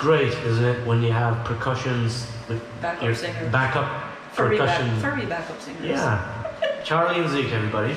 great, isn't it, when you have percussions with Backup your singer. backup Furry, back, percussion. furry backup singers. Yeah. Charlie and Zeke, everybody.